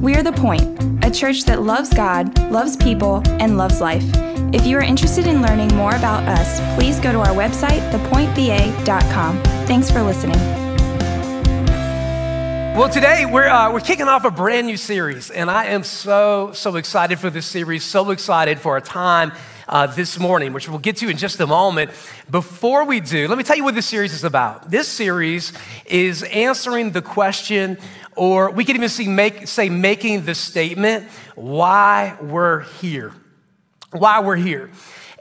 We are The Point, a church that loves God, loves people, and loves life. If you are interested in learning more about us, please go to our website, thepointva.com. Thanks for listening. Well, today we're, uh, we're kicking off a brand new series, and I am so, so excited for this series, so excited for our time uh, this morning, which we'll get to in just a moment. Before we do, let me tell you what this series is about. This series is answering the question, or we could even see make, say making the statement, why we're here. Why we're here.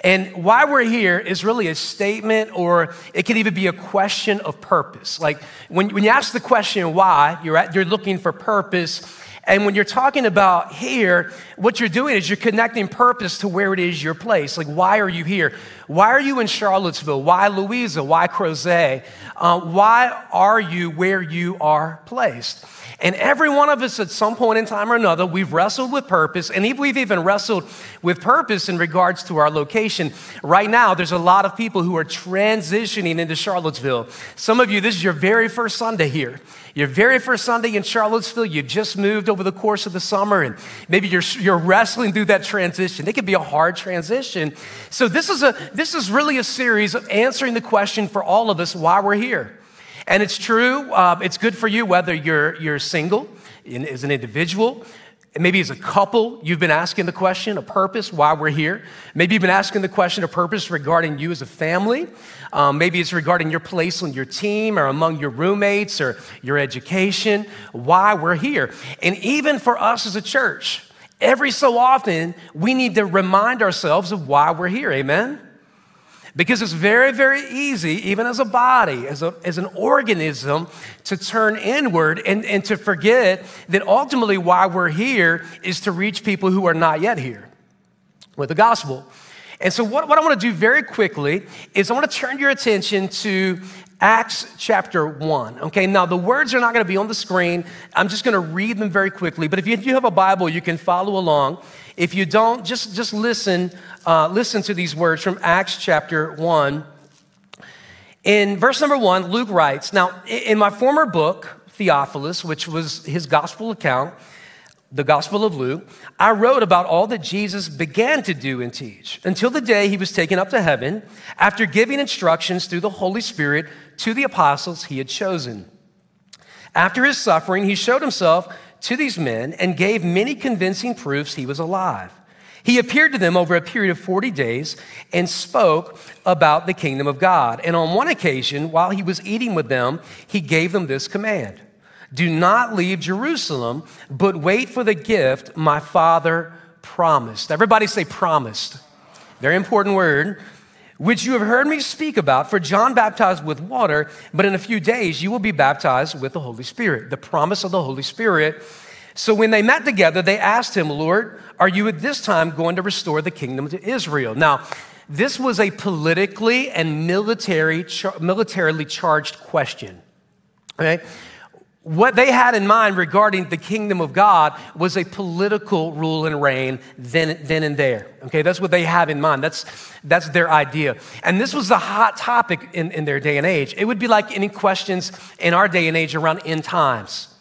And why we're here is really a statement, or it can even be a question of purpose. Like when, when you ask the question why, you're, at, you're looking for purpose and when you're talking about here, what you're doing is you're connecting purpose to where it is your place. Like, why are you here? Why are you in Charlottesville? Why Louisa? Why Crozet? Uh, why are you where you are placed? And every one of us at some point in time or another, we've wrestled with purpose, and if we've even wrestled with purpose in regards to our location. Right now, there's a lot of people who are transitioning into Charlottesville. Some of you, this is your very first Sunday here. Your very first Sunday in Charlottesville, you just moved over the course of the summer, and maybe you're, you're wrestling through that transition. It can be a hard transition. So, this is, a, is really a series of answering the question for all of us why we're here. And it's true, uh, it's good for you whether you're, you're single, in, as an individual, Maybe as a couple, you've been asking the question of purpose why we're here. Maybe you've been asking the question of purpose regarding you as a family. Um, maybe it's regarding your place on your team or among your roommates or your education, why we're here. And even for us as a church, every so often, we need to remind ourselves of why we're here. Amen? Because it's very, very easy, even as a body, as, a, as an organism, to turn inward and, and to forget that ultimately why we're here is to reach people who are not yet here with the gospel. And so, what, what I want to do very quickly is I want to turn your attention to Acts chapter 1. Okay, now the words are not going to be on the screen. I'm just going to read them very quickly. But if you, have a Bible, you can follow along. If you don't, just, just listen, uh, listen to these words from Acts chapter 1. In verse number 1, Luke writes Now, in my former book, Theophilus, which was his gospel account, the Gospel of Luke, I wrote about all that Jesus began to do and teach until the day he was taken up to heaven after giving instructions through the Holy Spirit to the apostles he had chosen. After his suffering, he showed himself to these men and gave many convincing proofs he was alive. He appeared to them over a period of 40 days and spoke about the kingdom of God. And on one occasion, while he was eating with them, he gave them this command Do not leave Jerusalem, but wait for the gift my father promised. Everybody say promised. Very important word which you have heard me speak about. For John baptized with water, but in a few days you will be baptized with the Holy Spirit, the promise of the Holy Spirit. So when they met together, they asked him, Lord, are you at this time going to restore the kingdom to Israel? Now, this was a politically and military, militarily charged question. Okay? What they had in mind regarding the kingdom of God was a political rule and reign then, then and there. Okay, that's what they have in mind. That's, that's their idea. And this was a hot topic in, in their day and age. It would be like any questions in our day and age around end times.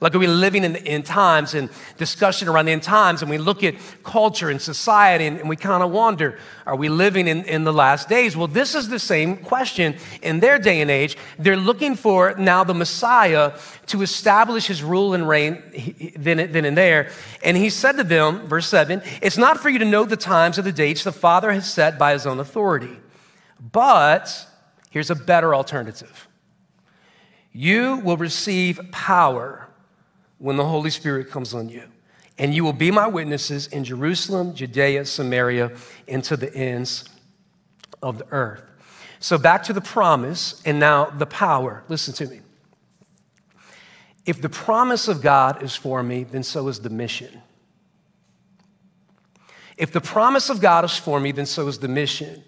Like, are we living in times and discussion around the end times? And we look at culture and society and, and we kind of wonder, are we living in, in the last days? Well, this is the same question in their day and age. They're looking for now the Messiah to establish his rule and reign then, then and there. And he said to them, verse 7, it's not for you to know the times or the dates the Father has set by his own authority. But here's a better alternative. You will receive power when the Holy Spirit comes on you. And you will be my witnesses in Jerusalem, Judea, Samaria, and to the ends of the earth. So back to the promise and now the power. Listen to me. If the promise of God is for me, then so is the mission. If the promise of God is for me, then so is the mission,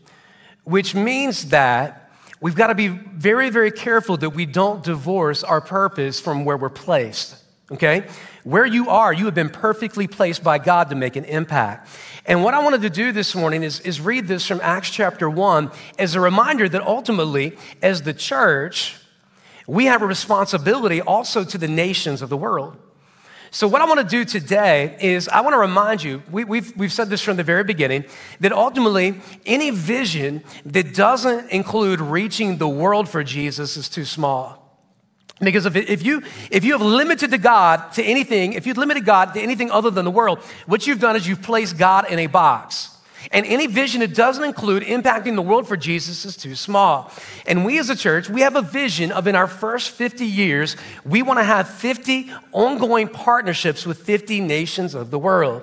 which means that we've got to be very, very careful that we don't divorce our purpose from where we're placed okay? Where you are, you have been perfectly placed by God to make an impact. And what I wanted to do this morning is, is read this from Acts chapter 1 as a reminder that ultimately, as the church, we have a responsibility also to the nations of the world. So, what I want to do today is I want to remind you, we, we've, we've said this from the very beginning, that ultimately any vision that doesn't include reaching the world for Jesus is too small. Because if, if, you, if you have limited to God to anything, if you've limited God to anything other than the world, what you've done is you've placed God in a box. And any vision that doesn't include impacting the world for Jesus is too small. And we as a church, we have a vision of in our first 50 years, we want to have 50 ongoing partnerships with 50 nations of the world.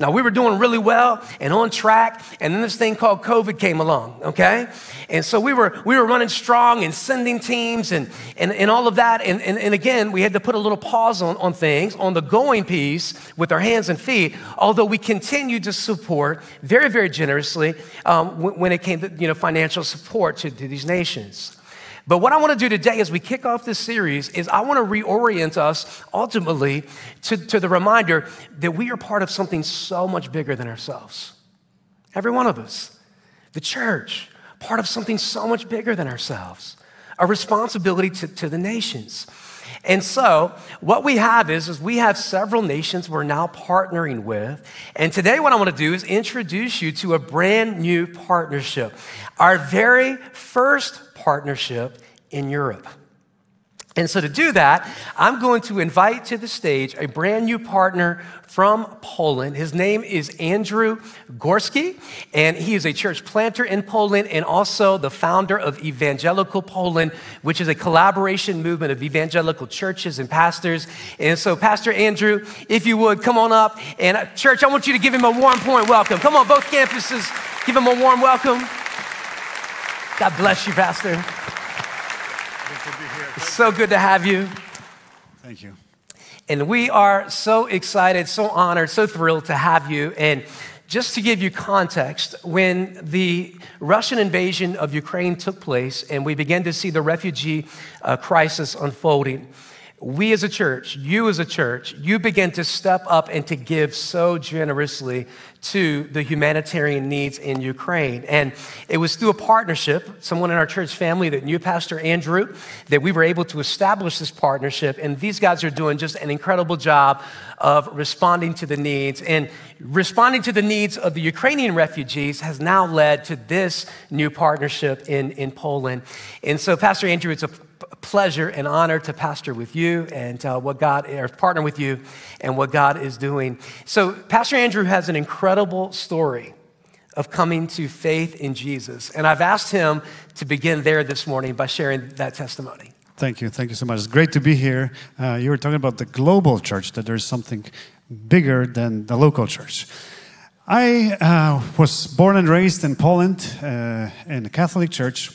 Now, we were doing really well and on track, and then this thing called COVID came along, okay? And so we were, we were running strong and sending teams and, and, and all of that. And, and, and again, we had to put a little pause on, on things, on the going piece with our hands and feet, although we continued to support very, very generously um, when, when, it came to you know, financial support to, to these nations. But what I want to do today as we kick off this series is I want to reorient us ultimately to, to the reminder that we are part of something so much bigger than ourselves. Every one of us. The church, part of something so much bigger than ourselves. A responsibility to, to the nations. And so, what we have is, is we have several nations we're now partnering with. And today, what I want to do is introduce you to a brand new partnership. Our very first partnership in Europe. And so, to do that, I'm going to invite to the stage a brand new partner from Poland. His name is Andrew Gorski, and he is a church planter in Poland and also the founder of Evangelical Poland, which is a collaboration movement of evangelical churches and pastors. And so, Pastor Andrew, if you would come on up, and uh, church, I want you to give him a warm point welcome. Come on, both campuses, give him a warm welcome. God bless you, Pastor. It's so good to have you. Thank you. And we are so excited, so honored, so thrilled to have you. And just to give you context, when the Russian invasion of Ukraine took place and we began to see the refugee uh, crisis unfolding, we as a church, you as a church, you begin to step up and to give so generously to the humanitarian needs in Ukraine. And it was through a partnership, someone in our church family that knew Pastor Andrew, that we were able to establish this partnership. And these guys are doing just an incredible job of responding to the needs. And responding to the needs of the Ukrainian refugees has now led to this new partnership in, in Poland. And so, Pastor Andrew, it's a pleasure and honor to pastor with you and uh, what God, or partner with you and what God is doing. So, Pastor Andrew has an incredible story of coming to faith in Jesus. And I've asked him to begin there this morning by sharing that testimony. Thank you. Thank you so much. It's great to be here. Uh, you were talking about the global church, that there's something bigger than the local church. I uh, was born and raised in Poland uh, in a Catholic church.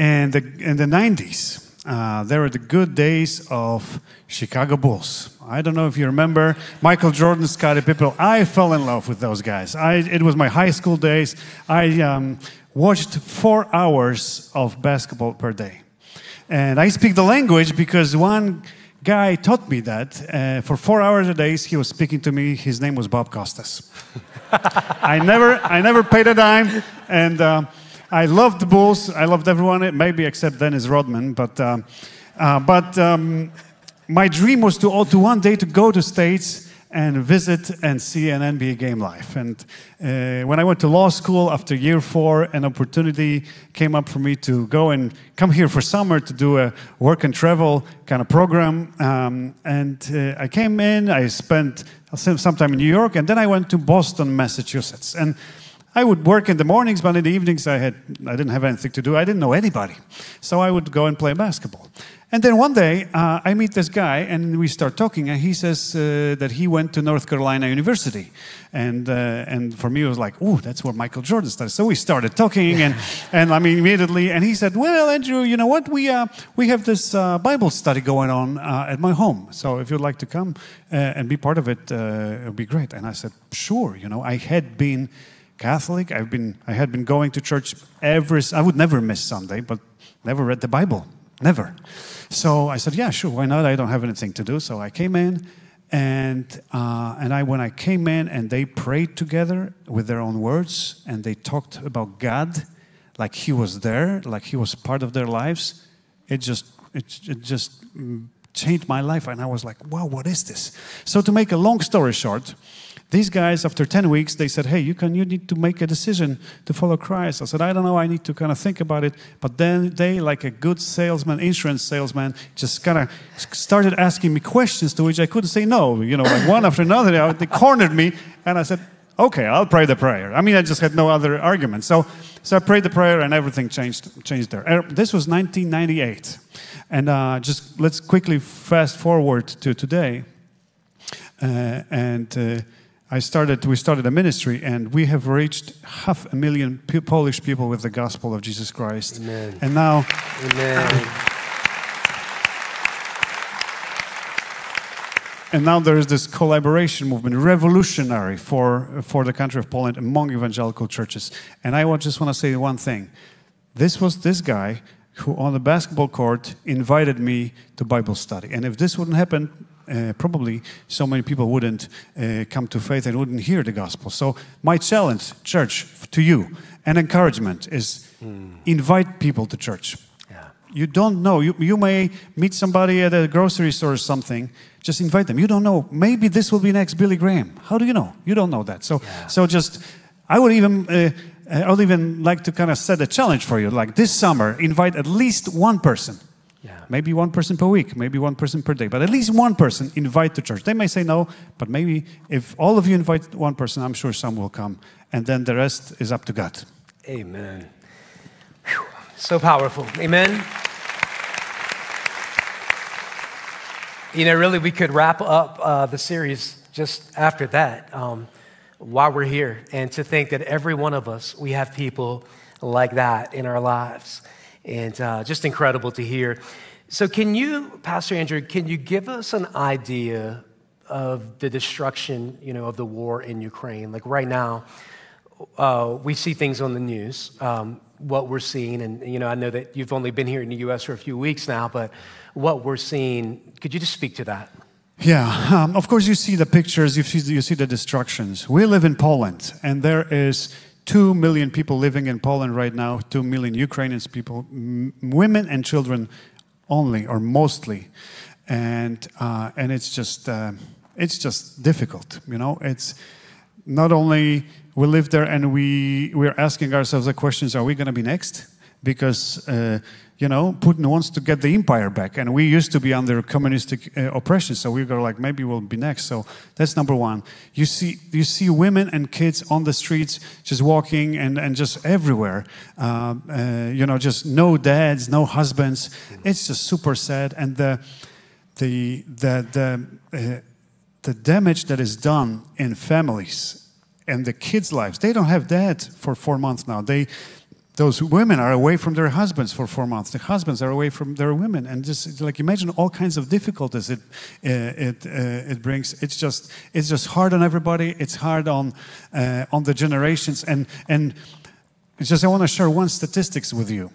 And the, in the 90s, uh, there were the good days of Chicago Bulls. I don't know if you remember Michael Jordan, Scottie Pippen. I fell in love with those guys. I, it was my high school days. I um, watched four hours of basketball per day. And I speak the language because one guy taught me that. Uh, for four hours a day, he was speaking to me. His name was Bob Costas. I never, I never paid a dime. And uh, I loved the Bulls. I loved everyone, maybe except Dennis Rodman. But, uh, uh, but um, my dream was to, to one day to go to States and visit and see an NBA game live. And uh, when I went to law school after year four, an opportunity came up for me to go and come here for summer to do a work and travel kind of program. Um, and uh, I came in, I spent some time in New York, and then I went to Boston, Massachusetts. And I would work in the mornings, but in the evenings I had I didn't have anything to do. I didn't know anybody, so I would go and play basketball. And then one day uh, I meet this guy, and we start talking, and he says uh, that he went to North Carolina University, and uh, and for me it was like, oh, that's where Michael Jordan started. So we started talking, and and I mean immediately, and he said, well, Andrew, you know what? We uh, we have this uh, Bible study going on uh, at my home, so if you'd like to come and be part of it, it would be great. And I said, sure. You know, I had been Catholic. I've been, I had been going to church every, I would never miss Sunday, but never read the Bible. Never. So I said, yeah, sure, why not? I don't have anything to do. So I came in, and, uh, and I, when I came in and they prayed together with their own words, and they talked about God like He was there, like He was part of their lives, it just, it, it just changed my life. And I was like, wow, what is this? So, to make a long story short, these guys, after 10 weeks, they said, Hey, you, can, you need to make a decision to follow Christ. I said, I don't know, I need to kind of think about it. But then they, like a good salesman, insurance salesman, just kind of started asking me questions to which I couldn't say no. You know, like one after another, they cornered me. And I said, Okay, I'll pray the prayer. I mean, I just had no other argument. So, so I prayed the prayer and everything changed, changed there. Er, this was 1998. And uh, just let's quickly fast forward to today. Uh, and uh, I started, we started a ministry, and we have reached half a million Polish people with the gospel of Jesus Christ. Amen. And now, Amen. and now there is this collaboration movement, revolutionary for, for the country of Poland among evangelical churches. And I just want to say one thing. This was this guy who, on the basketball court, invited me to Bible study. And if this wouldn't happen, uh, probably so many people wouldn't uh, come to faith and wouldn't hear the gospel. So, my challenge, church, to you and encouragement is mm. invite people to church. Yeah. You don't know. You, you may meet somebody at a grocery store or something. Just invite them. You don't know. Maybe this will be next Billy Graham. How do you know? You don't know that. So, yeah. so just, I would even. Uh, I would even like to kind of set a challenge for you. Like this summer, invite at least one person yeah. Maybe one person per week, maybe one person per day, but at least one person invite to church. They may say no, but maybe if all of you invite one person, I'm sure some will come, and then the rest is up to God. Amen. Whew. So powerful. Amen. You know, really, we could wrap up uh, the series just after that um, while we're here. And to think that every one of us, we have people like that in our lives and uh, just incredible to hear. So, can you, Pastor Andrew, can you give us an idea of the destruction, you know, of the war in Ukraine? Like right now, uh, we see things on the news, um, what we're seeing, and you know, I know that you've only been here in the U.S. for a few weeks now, but what we're seeing, could you just speak to that? Yeah, um, of course, you see the pictures, you see, you see the destructions. We live in Poland, and there is 2 million people living in Poland right now, 2 million Ukrainians people, women and children only or mostly. And, uh, and it's, just, uh, it's just difficult, you know. It's not only we live there and we, we're asking ourselves the questions, are we going to be next? Because uh, you know, Putin wants to get the empire back, and we used to be under communistic uh, oppression, so we go like maybe we'll be next. So that's number one. You see, you see women and kids on the streets just walking and, and just everywhere. Uh, uh, you know, just no dads, no husbands. It's just super sad, and the the the the, uh, the damage that is done in families and the kids' lives. They don't have dad for four months now. They those women are away from their husbands for four months. The husbands are away from their women, and just like imagine all kinds of difficulties it uh, it uh, it brings. It's just it's just hard on everybody. It's hard on uh, on the generations, and and just I want to share one statistics with you.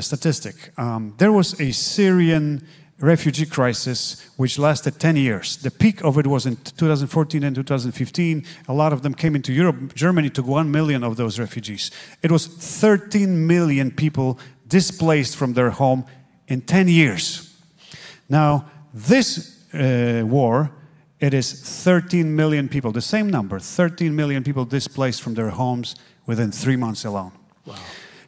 statistic: um, there was a Syrian refugee crisis, which lasted 10 years. The peak of it was in 2014 and 2015. A lot of them came into Europe. Germany took 1 million of those refugees. It was 13 million people displaced from their home in 10 years. Now, this uh, war, it is 13 million people, the same number, 13 million people displaced from their homes within three months alone. Wow.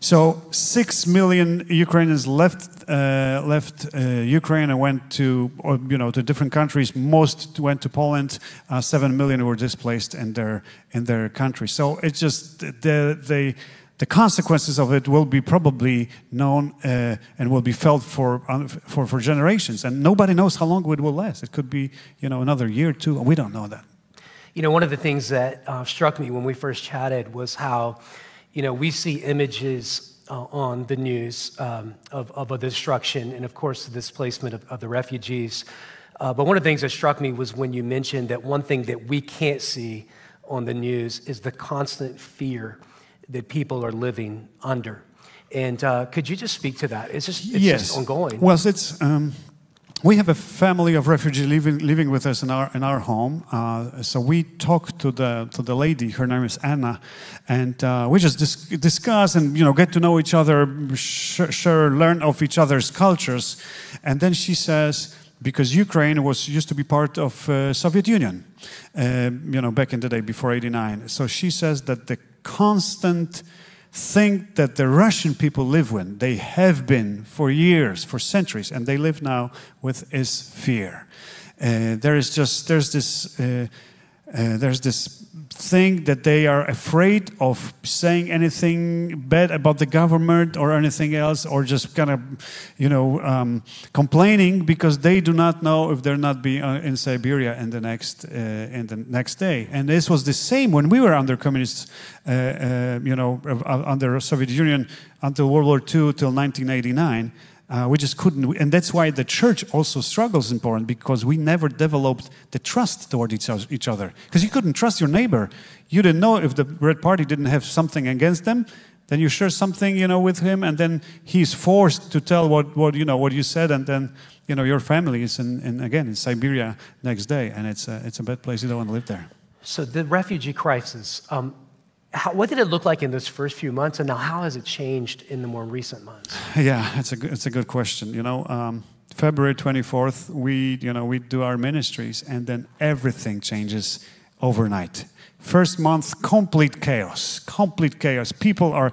So six million Ukrainians left uh, left uh, Ukraine and went to or, you know to different countries. Most went to Poland. Uh, Seven million were displaced in their in their country. So it's just the the the consequences of it will be probably known uh, and will be felt for, for, for generations. And nobody knows how long it will last. It could be, you know, another year or two. We don't know that. You know, one of the things that uh, struck me when we first chatted was how you know, we see images uh, on the news um, of, of a destruction and, of course, the displacement of, of the refugees. Uh, but one of the things that struck me was when you mentioned that one thing that we can't see on the news is the constant fear that people are living under. And uh, could you just speak to that? It's just, it's yes. just ongoing. Well, it's, um, we have a family of refugees living, living with us in our, in our home. Uh, so we talked to the, to the lady, her name is Anna, and uh, we just dis- discuss and you know, get to know each other, share, learn of each other's cultures. And then she says, because Ukraine was used to be part of uh, Soviet Union, uh, you know, back in the day before 89. So she says that the constant thing that the Russian people live with, they have been for years, for centuries, and they live now with is fear. Uh, there is just, there's this, uh, uh, there's this thing that they are afraid of saying anything bad about the government or anything else, or just kind of, you know, um, complaining because they do not know if they're not be uh, in Siberia in the next uh, in the next day. And this was the same when we were under communist, uh, uh you know, under Soviet Union until World War II till 1989. Uh, we just couldn't, and that's why the church also struggles important because we never developed the trust toward each, each other. Because you couldn't trust your neighbor. You didn't know if the Red Party didn't have something against them, then you share something, you know, with him, and then he's forced to tell what, what you know, what you said, and then, you know, your family is in, in again in Siberia next day, and it's a, it's a bad place. You don't want to live there. So the refugee crisis. Um, how, what did it look like in those first few months, and now how has it changed in the more recent months? Yeah, it's a it's a good question. You know, um, February twenty fourth, we you know we do our ministries, and then everything changes overnight. First month, complete chaos, complete chaos. People are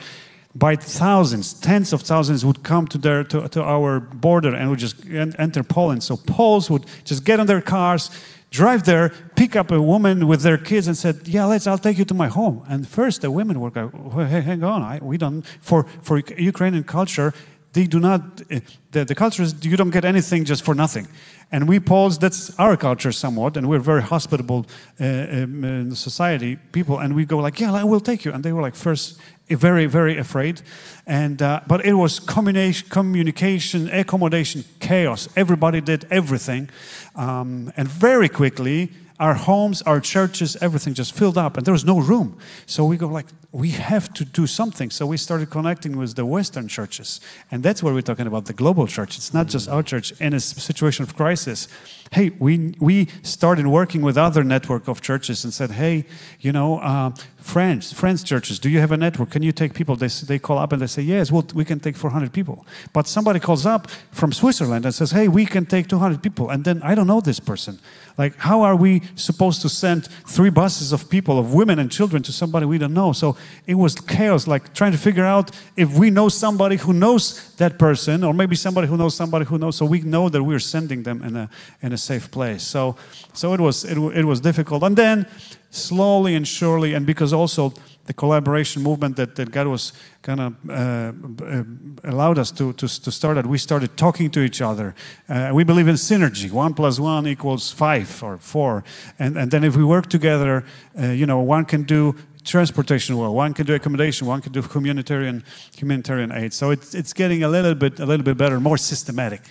by thousands, tens of thousands would come to, their, to, to our border and would just enter Poland. So Poles would just get on their cars, drive there, pick up a woman with their kids, and said, "Yeah, let's. I'll take you to my home." And first, the women were like, hey, "Hang on, I, we don't for for Ukrainian culture." They do not. Eh, the, the culture is you don't get anything just for nothing, and we Poles that's our culture somewhat, and we're very hospitable uh, um, society people, and we go like, "Yeah, I will take you," and they were like, first very, very afraid. And, uh, but it was communication, accommodation, chaos. Everybody did everything. Um, and very quickly, our homes, our churches, everything just filled up and there was no room. So we go like, we have to do something. So we started connecting with the Western churches. And that's where we're talking about the global church. It's not just our church in a situation of crisis. Hey, we, we started working with other network of churches and said, hey, you know, uh, friends, friends churches, do you have a network? Can you take people? They, they call up and they say, yes, well, we can take 400 people. But somebody calls up from Switzerland and says, hey, we can take 200 people. And then I don't know this person. Like, how are we supposed to send three buses of people, of women and children, to somebody we don't know? So it was chaos, like trying to figure out if we know somebody who knows that person, or maybe somebody who knows somebody who knows, so we know that we're sending them in a, in a safe place. So, so it, was, it, it was difficult. And then, slowly and surely, and because also the collaboration movement that, that God was kind of uh, uh, allowed us to, to, to start at, we started talking to each other. Uh, we believe in synergy. One plus one equals five or four. And, and then if we work together, uh, you know, one can do transportation well, one can do accommodation, one can do humanitarian, humanitarian aid. So it's, it's getting a little bit, a little bit better, more systematic.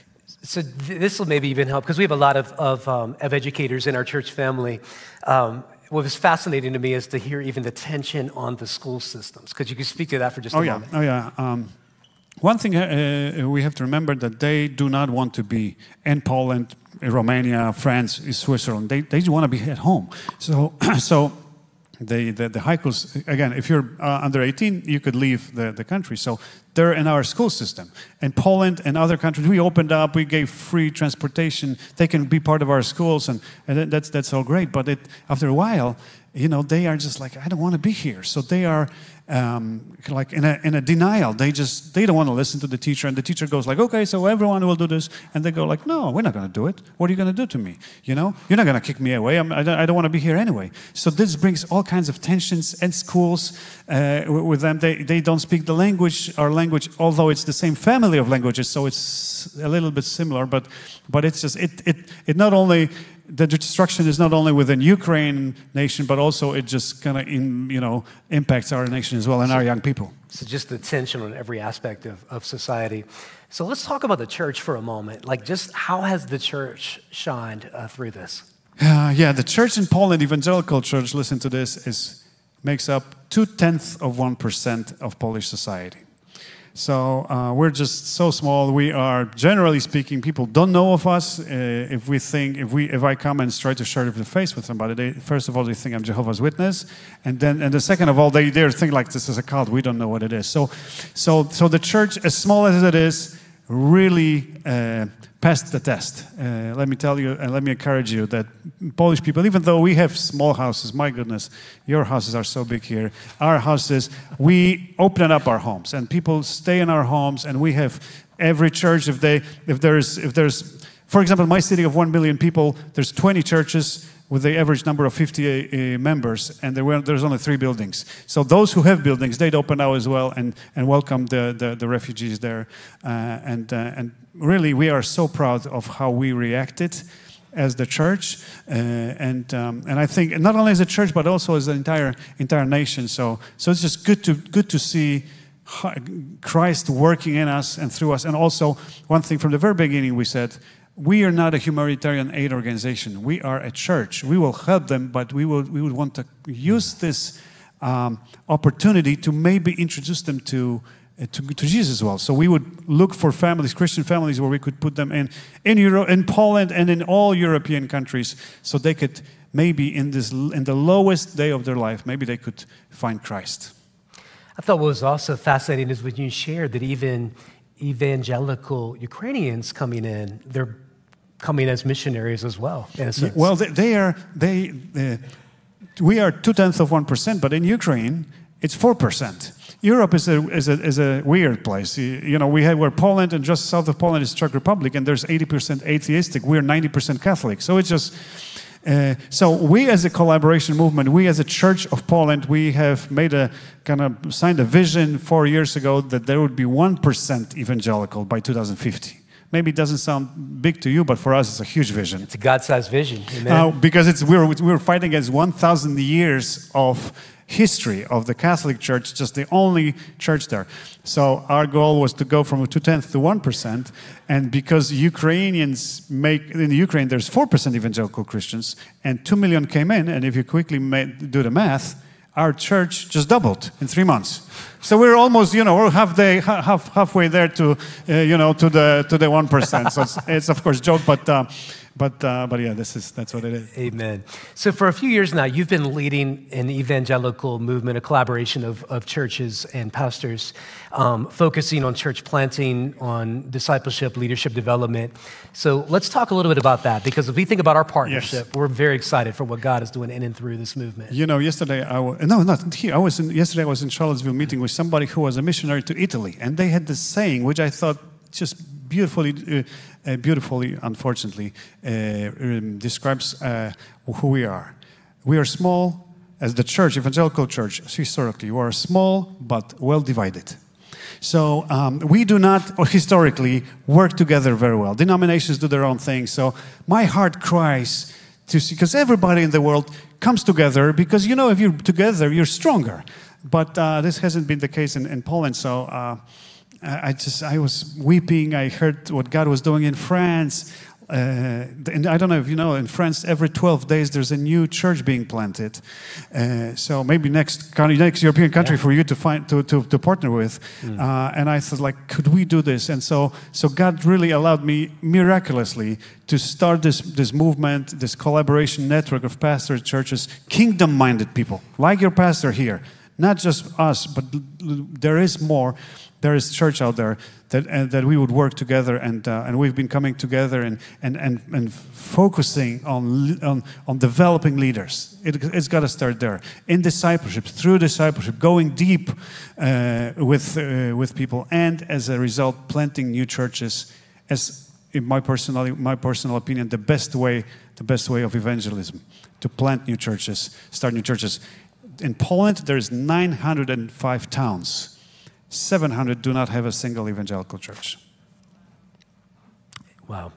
So th- this will maybe even help because we have a lot of, of, um, of educators in our church family. Um, what was fascinating to me is to hear even the tension on the school systems. Could you can speak to that for just oh, a yeah. moment? Oh, yeah. Um, one thing uh, we have to remember that they do not want to be in Poland, in Romania, France, Switzerland. They, they want to be at home. So, so the, the, the high schools, again, if you're uh, under 18, you could leave the, the country. So they're in our school system. In Poland and other countries, we opened up, we gave free transportation. They can be part of our schools, and, and that's, that's all great. But it, after a while, you know, they are just like, I don't want to be here. So they are um, like in a, in a denial. They just, they don't want to listen to the teacher. And the teacher goes like, okay, so everyone will do this. And they go like, no, we're not going to do it. What are you going to do to me? You know, you're not going to kick me away. I'm, I, don't, I don't want to be here anyway. So this brings all kinds of tensions in schools uh, with them. They, they don't speak the language, our language, although it's the same family of languages. So it's a little bit similar, but, but it's just, it, it, it not only the destruction is not only within Ukraine nation, but also it just kind of you know impacts our nation as well and so, our young people. So just the tension on every aspect of, of society. So let's talk about the church for a moment. Like, just how has the church shined uh, through this? Uh, yeah, the church in Poland, evangelical church, listen to this, is makes up two tenths of one percent of Polish society. So uh, we're just so small. We are, generally speaking, people don't know of us. Uh, if we think, if we, if I come and try to share the face with somebody, they, first of all, they think I'm Jehovah's Witness, and then, and the second of all, they, they think like this is a cult. We don't know what it is. So, so, so the church, as small as it is, really uh, passed the test. Uh, let me tell you and let me encourage you that Polish people, even though we have small houses, my goodness, your houses are so big here. Our houses, we open up our homes and people stay in our homes and we have every church if they if there's if there's for example my city of 1 million people there's 20 churches with the average number of 50 uh, members, and there were, there's only three buildings. So those who have buildings, they'd open now as well and, and welcome the, the, the refugees there. Uh, and, uh, and really, we are so proud of how we reacted as the church, uh, and um, and I think not only as a church but also as the entire entire nation. So so it's just good to good to see Christ working in us and through us. And also one thing from the very beginning we said we are not a humanitarian aid organization. We are a church. We will help them, but we, will, we would want to use this um, opportunity to maybe introduce them to, uh, to, to, Jesus as well. So we would look for families, Christian families, where we could put them in, in, Euro, in Poland and in all European countries so they could maybe in, this, in the lowest day of their life, maybe they could find Christ. I thought what was also fascinating is when you shared that even evangelical Ukrainians coming in, they're coming as missionaries as well. Well, they, they are they. Uh, we are two tenths of one percent, but in Ukraine, it's four percent. Europe is a, is a, is a weird place. You, you know, we have where Poland and just south of Poland is Czech Republic, and there's 80% atheistic. We're 90% Catholic. So it's just. Uh, so we as a collaboration movement, we as a Church of Poland, we have made a kind of signed a vision four years ago that there would be 1% evangelical by 2050. Maybe it doesn't sound big to you, but for us, it's a huge vision. It's a God-sized vision. Uh, because it's, we're, we're fighting against 1,000 years of history of the Catholic Church, just the only church there. So our goal was to go from two tenths to one percent, and because Ukrainians make in Ukraine there's four percent evangelical Christians, and two million came in, and if you quickly do the math, our church just doubled in three months. So we're almost, you know, we're half day, half, halfway there to, uh, you know, to the to the one percent. So it's, it's, of course joke, but. Uh, but, uh, but yeah, this is, that's what it is. Amen. So for a few years now, you've been leading an evangelical movement, a collaboration of, of churches and pastors, um, focusing on church planting, on discipleship, leadership development. So let's talk a little bit about that, because if we think about our partnership, yes. we're very excited for what God is doing in and through this movement. You know, yesterday, I was, no, not here. I was in, yesterday I was in Charlottesville meeting with somebody who was a missionary to Italy, and they had this saying, which I thought just beautifully uh, uh, beautifully, unfortunately, uh, um, describes uh, who we are. We are small as the church, evangelical church, historically. We are small but well divided. So um, we do not historically work together very well. Denominations do their own thing. So my heart cries to see, because everybody in the world comes together because, you know, if you're together, you're stronger. But uh, this hasn't been the case in, in Poland. So uh, I just I was weeping. I heard what God was doing in France. Uh, and I don't know if you know, in France, every 12 days there's a new church being planted. Uh, so maybe next next European country yeah. for you to find to, to, to partner with. Mm. Uh, and I thought, like, could we do this? And so so God really allowed me miraculously to start this this movement, this collaboration network of pastors, churches, kingdom-minded people, like your pastor here. Not just us, but there is more. There is church out there that, uh, that we would work together and, uh, and we've been coming together and, and, and, and focusing on, on, on developing leaders. It, has got to start there. In discipleship through discipleship going deep uh, with, uh, with people and as a result planting new churches as in my personal, my personal opinion the best way the best way of evangelism to plant new churches start new churches in poland there's 905 towns 700 do not have a single evangelical church. Wow.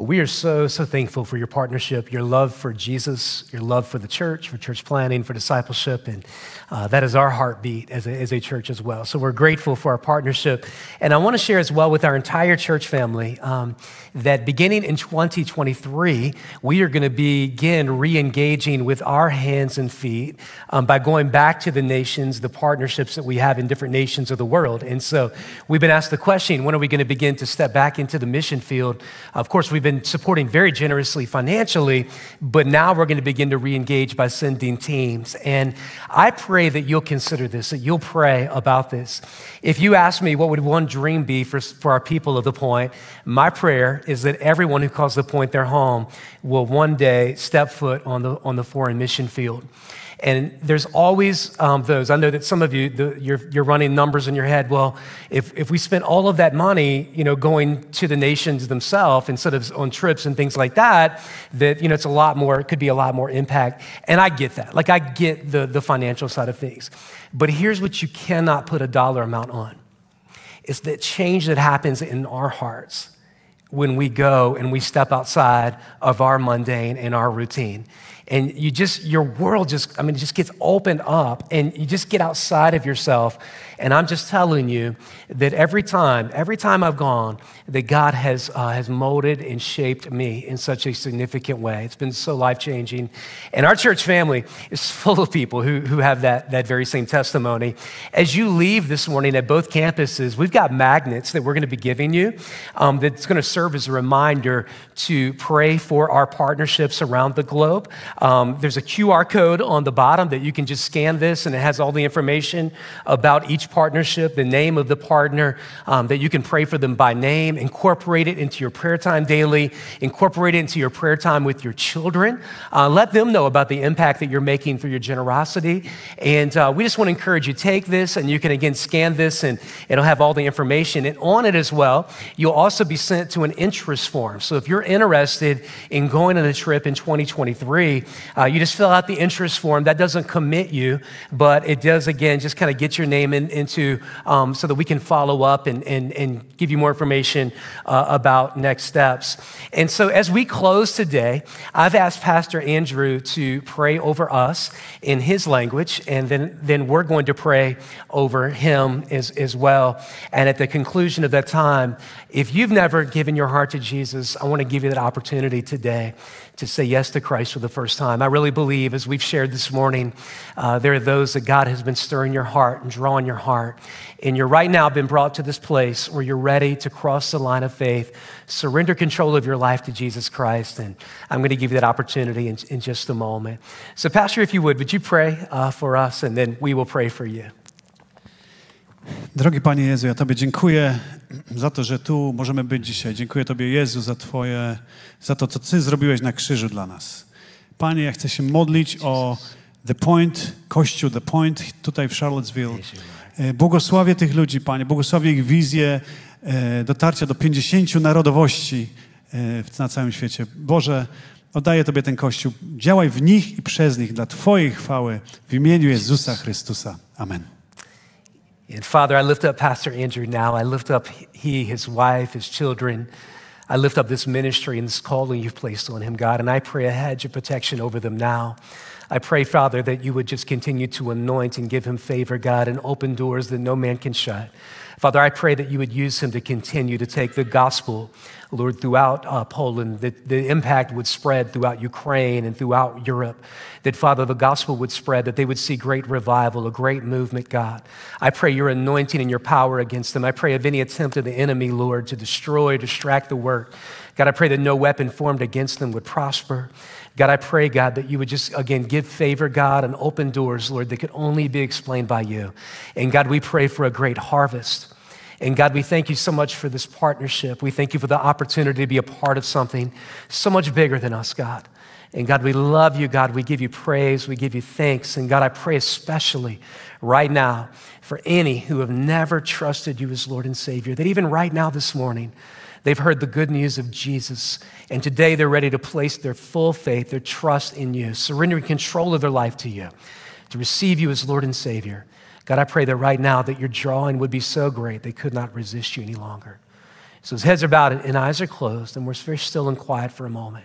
We are so, so thankful for your partnership, your love for Jesus, your love for the church, for church planting, for discipleship. And uh, that is our heartbeat as a, as a church as well. So we're grateful for our partnership. And I want to share as well with our entire church family um, that beginning in 2023, we are going to begin re engaging with our hands and feet um, by going back to the nations, the partnerships that we have in different nations of the world. And so we've been asked the question when are we going to begin to step back into the mission field? Of course, we've we've been supporting very generously financially, but now we're going to begin to re engage by sending teams. And I pray that you'll consider this, that you'll pray about this. If you ask me what would one dream be for, for our people of the point, my prayer is that everyone who calls the point their home will one day step foot on the, on the foreign mission field. And there's always um, those. I know that some of you, the, you're, you're running numbers in your head. Well, if, if we spent all of that money, you know, going to the nations themselves instead of on trips and things like that, that, you know, it's a lot more, it could be a lot more impact. And I get that. Like, I get the, the financial side of things. But here's what you cannot put a dollar amount on. It's the change that happens in our hearts when we go and we step outside of our mundane and our routine and you just your world just i mean it just gets opened up and you just get outside of yourself. And i'm just telling you that every time every time i've gone that god has uh, has molded and shaped me in such a significant way. It's been so life-changing. And our church family is full of people who, who have that, that very same testimony. As you leave this morning at both campuses we've got magnets that we're going to be giving you um, that's going to serve as a reminder to pray for our partnerships around the globe um, there's a QR code on the bottom that you can just scan this, and it has all the information about each partnership, the name of the partner, um, that you can pray for them by name, incorporate it into your prayer time daily, incorporate it into your prayer time with your children. Uh, let them know about the impact that you're making through your generosity. And uh, we just want to encourage you take this, and you can again scan this, and it'll have all the information. And on it as well, you'll also be sent to an interest form. So if you're interested in going on a trip in 2023, uh, you just fill out the interest form. That doesn't commit you, but it does, again, just kind of get your name in, into um, so that we can follow up and, and, and give you more information uh, about next steps. And so as we close today, I've asked Pastor Andrew to pray over us in his language, and then, then we're going to pray over him as, as well. And at the conclusion of that time, if you've never given your heart to Jesus, I want to give you that opportunity today to say yes to Christ for the first time. I really believe, as we've shared this morning, uh, there are those that God has been stirring your heart and drawing your heart. And you're right now been brought to this place where you're ready to cross the line of faith, surrender control of your life to Jesus Christ. And I'm going to give you that opportunity in, in just a moment. So, Pastor, if you would, would you pray uh, for us and then we will pray for you. Drogi Panie Jezu, ja Tobie dziękuję za to, że tu możemy być dzisiaj. Dziękuję Tobie, Jezu, za, twoje, za to, co Ty zrobiłeś na krzyżu dla nas. Panie, ja chcę się modlić o The Point, Kościół The Point tutaj w Charlottesville. E, błogosławię tych ludzi, Panie, błogosławię ich wizję e, dotarcia do 50 narodowości e, na całym świecie. Boże, oddaję Tobie ten Kościół. Działaj w nich i przez nich dla Twojej chwały w imieniu Jezusa Chrystusa. Amen. And Father, I lift up Pastor Andrew now. I lift up he, his wife, his children. I lift up this ministry and this calling you've placed on him, God, and I pray a hedge of protection over them now. I pray, Father, that you would just continue to anoint and give him favor, God, and open doors that no man can shut. Father, I pray that you would use him to continue to take the gospel, Lord, throughout uh, Poland, that the impact would spread throughout Ukraine and throughout Europe. That, Father, the gospel would spread, that they would see great revival, a great movement, God. I pray your anointing and your power against them. I pray of any attempt of the enemy, Lord, to destroy, distract the work. God, I pray that no weapon formed against them would prosper. God, I pray, God, that you would just, again, give favor, God, and open doors, Lord, that could only be explained by you. And God, we pray for a great harvest. And God, we thank you so much for this partnership. We thank you for the opportunity to be a part of something so much bigger than us, God. And God, we love you, God. We give you praise. We give you thanks. And God, I pray especially right now for any who have never trusted you as Lord and Savior, that even right now this morning, they've heard the good news of Jesus. And today they're ready to place their full faith, their trust in you, surrendering control of their life to you, to receive you as Lord and Savior. God, I pray that right now that your drawing would be so great they could not resist you any longer. So his heads are bowed and eyes are closed, and we're very still and quiet for a moment.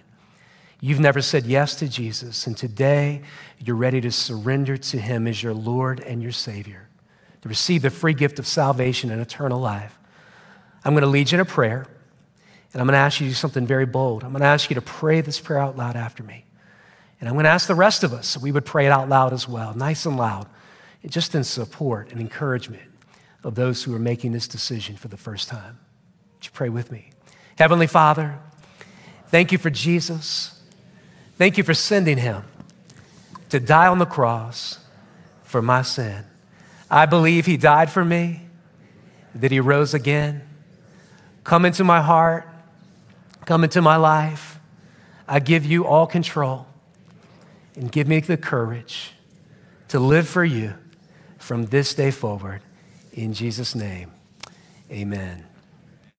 You've never said yes to Jesus, and today you're ready to surrender to him as your Lord and your Savior, to receive the free gift of salvation and eternal life. I'm going to lead you in a prayer, and I'm going to ask you to do something very bold. I'm going to ask you to pray this prayer out loud after me. And I'm going to ask the rest of us so we would pray it out loud as well, nice and loud just in support and encouragement of those who are making this decision for the first time. Would you pray with me? Heavenly Father, Thank you for Jesus. Thank you for sending him to die on the cross for my sin. I believe he died for me, that he rose again. Come into my heart, come into my life. I give you all control and give me the courage to live for you from this day forward. In Jesus' name, amen.